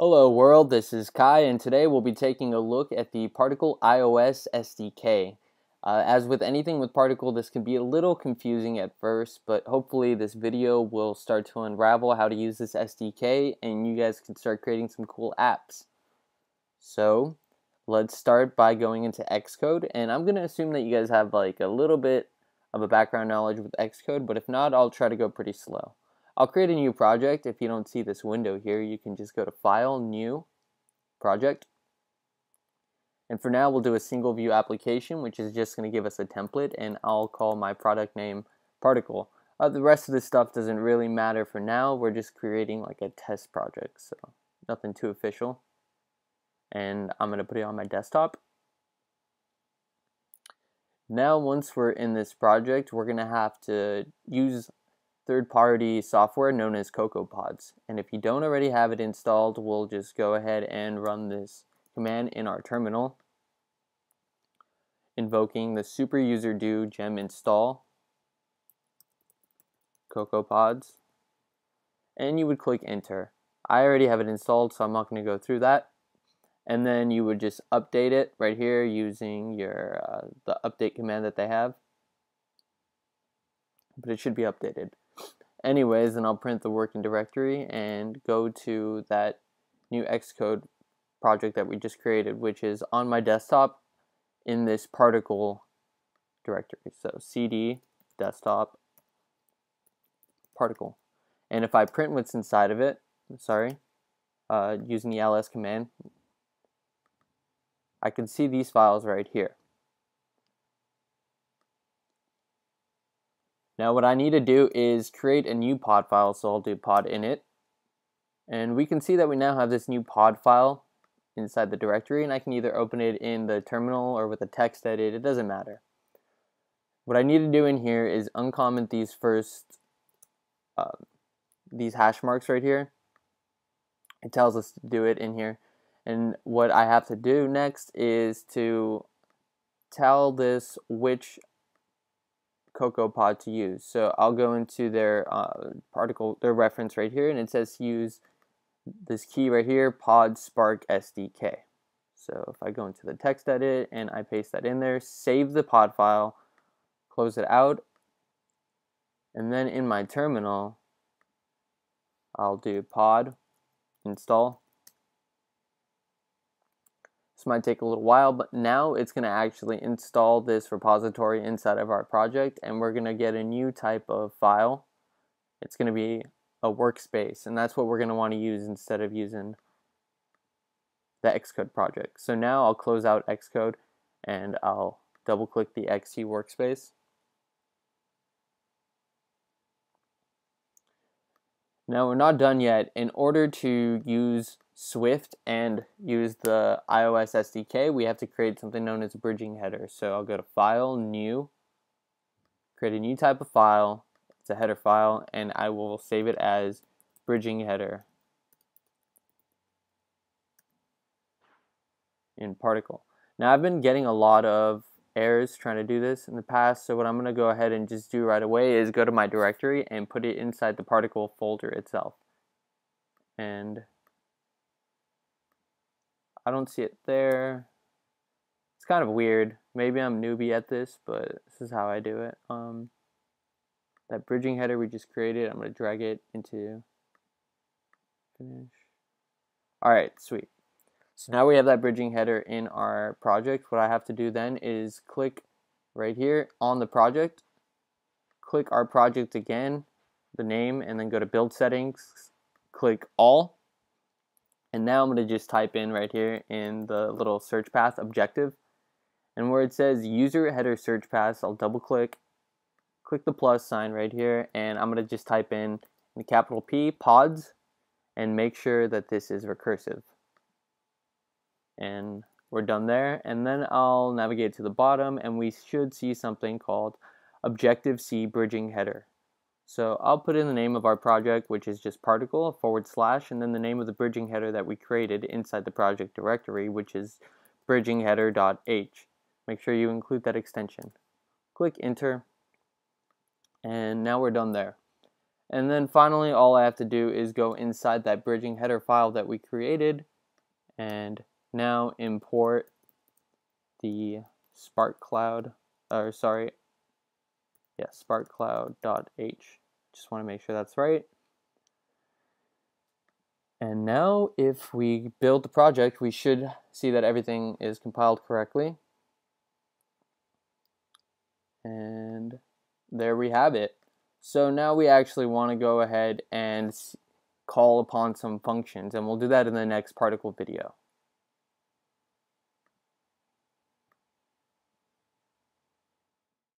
Hello world, this is Kai and today we'll be taking a look at the Particle iOS SDK. Uh, as with anything with Particle, this can be a little confusing at first, but hopefully this video will start to unravel how to use this SDK and you guys can start creating some cool apps. So, let's start by going into Xcode and I'm going to assume that you guys have like a little bit of a background knowledge with Xcode, but if not, I'll try to go pretty slow. I'll create a new project. If you don't see this window here, you can just go to File, New, Project. And for now, we'll do a single view application, which is just going to give us a template, and I'll call my product name Particle. Uh, the rest of this stuff doesn't really matter for now. We're just creating like a test project, so nothing too official. And I'm going to put it on my desktop. Now, once we're in this project, we're going to have to use third-party software known as CocoaPods. And if you don't already have it installed, we'll just go ahead and run this command in our terminal, invoking the super user do gem install CocoaPods, and you would click enter. I already have it installed, so I'm not going to go through that. And then you would just update it right here using your uh, the update command that they have. But it should be updated anyways, then I'll print the working directory and go to that new Xcode project that we just created, which is on my desktop in this particle directory. So cd desktop particle. And if I print what's inside of it, sorry, uh, using the ls command, I can see these files right here. Now what I need to do is create a new pod file, so I'll do pod init. And we can see that we now have this new pod file inside the directory, and I can either open it in the terminal or with a text edit, it doesn't matter. What I need to do in here is uncomment these first, uh, these hash marks right here. It tells us to do it in here. And what I have to do next is to tell this which CocoaPod to use. So I'll go into their uh, particle, their reference right here, and it says use this key right here, pod spark SDK. So if I go into the text edit and I paste that in there, save the pod file, close it out, and then in my terminal, I'll do pod install this might take a little while, but now it's going to actually install this repository inside of our project, and we're going to get a new type of file. It's going to be a workspace, and that's what we're going to want to use instead of using the Xcode project. So now I'll close out Xcode, and I'll double click the XC workspace. Now we're not done yet. In order to use Swift and use the iOS SDK, we have to create something known as a bridging header. So I'll go to File, New, create a new type of file. It's a header file, and I will save it as bridging header in Particle. Now I've been getting a lot of errors trying to do this in the past, so what I'm going to go ahead and just do right away is go to my directory and put it inside the Particle folder itself. And I don't see it there. It's kind of weird. Maybe I'm newbie at this, but this is how I do it. Um, that bridging header we just created, I'm going to drag it into finish. All right, sweet. So now we have that bridging header in our project. What I have to do then is click right here on the project, click our project again, the name, and then go to build settings, click all, and now I'm going to just type in right here in the little search path objective. And where it says user header search path, I'll double click, click the plus sign right here, and I'm going to just type in the capital P pods and make sure that this is recursive. And we're done there. And then I'll navigate to the bottom and we should see something called Objective-C bridging header. So I'll put in the name of our project, which is just particle forward slash, and then the name of the bridging header that we created inside the project directory, which is bridgingheader.h. Make sure you include that extension. Click enter, and now we're done there. And then finally, all I have to do is go inside that bridging header file that we created and now import the Spark Cloud, or sorry, yeah, sparkcloud.h. Just want to make sure that's right. And now if we build the project, we should see that everything is compiled correctly. And there we have it. So now we actually want to go ahead and call upon some functions, and we'll do that in the next particle video.